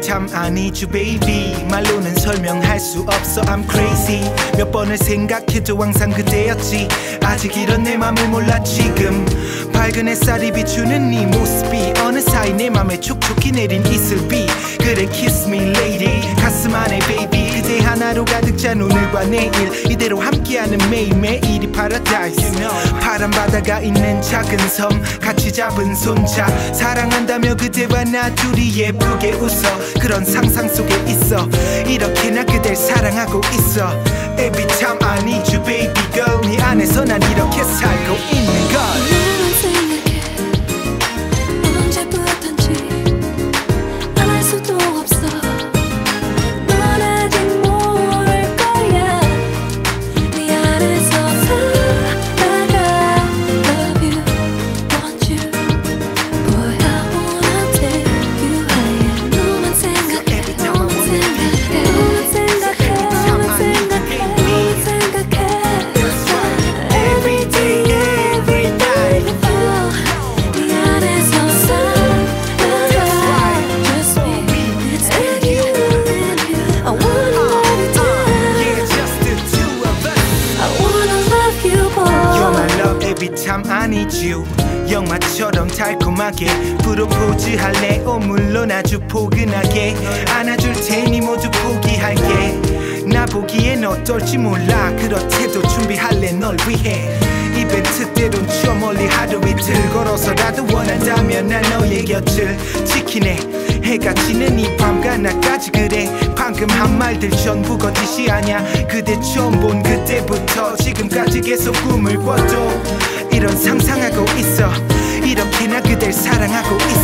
time need you baby. 말로는 설명할 수 없어. I'm crazy. 몇 번을 생각해도 항상 그대였지. 아직 이런 내 맘을 몰라 지금. 밝은 햇살이 비추는 네 모습이. 어느 사이 내 맘에 촉촉히 내린 이슬비 그래 kiss me lady. 가슴 안에 baby 하나로 가득 찬 오늘과 내일 이대로 함께하는 매일매일이 paradise. 파란 바다가 있는 작은 섬 같이 잡은 손자. 사랑한다며 그대와 나 둘이 예쁘게 웃어. 그런 상상 속에 있어. 이렇게나 그댈 사랑하고 있어. Every time I need you baby girl. 네 안에서 난 이렇게 살고 있는 걸. 생각해. 언제부턴지 알 수도 없어 need you. 영화처럼 달콤하게 프로포즈 할래. 오 물론 아주 포근하게 안아줄 테니 모두 포기할게. 나 보기엔 어떨지 몰라. 그렇대도 준비할래. 널 위해 이벤트 때론 저 멀리 하루 이틀 걸어서라도 원한다면 난 너의 곁을 지키네. 해가 지는 이 밤과 나까지 그래. 방금 한 말들 전부 거짓이 아냐 그대 처음 본 그때부터 지금까지 계속 꿈을 꿔도 이런 상상하고 있어. 이렇게나 그댈 사랑하고 있어